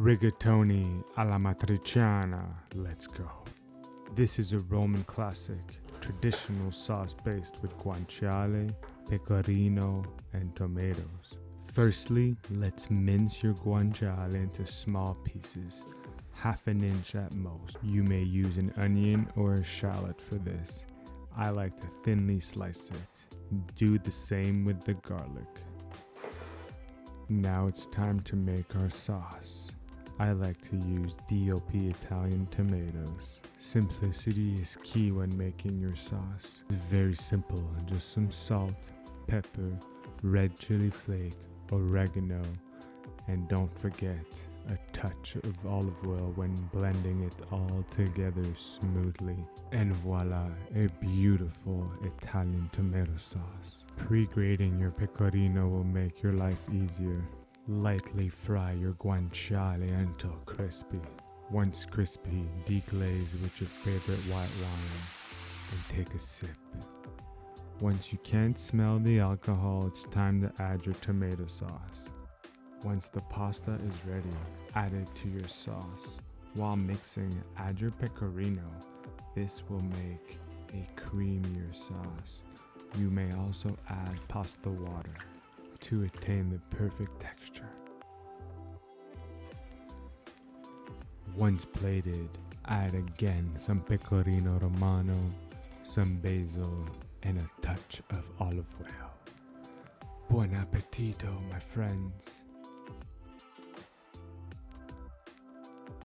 Rigatoni all'Amatriciana. Let's go. This is a Roman classic, traditional sauce based with guanciale, pecorino, and tomatoes. Firstly, let's mince your guanciale into small pieces, half an inch at most. You may use an onion or a shallot for this. I like to thinly slice it. Do the same with the garlic. Now it's time to make our sauce. I like to use DOP Italian tomatoes. Simplicity is key when making your sauce. It's very simple, just some salt, pepper, red chili flake, oregano, and don't forget a touch of olive oil when blending it all together smoothly. And voila, a beautiful Italian tomato sauce. Pre-grating your pecorino will make your life easier. Lightly fry your guanciale until crispy. Once crispy, deglaze with your favorite white wine and take a sip. Once you can't smell the alcohol, it's time to add your tomato sauce. Once the pasta is ready, add it to your sauce. While mixing, add your pecorino. This will make a creamier sauce. You may also add pasta water to attain the perfect texture. Once plated, add again some pecorino romano, some basil, and a touch of olive oil. Buon appetito, my friends.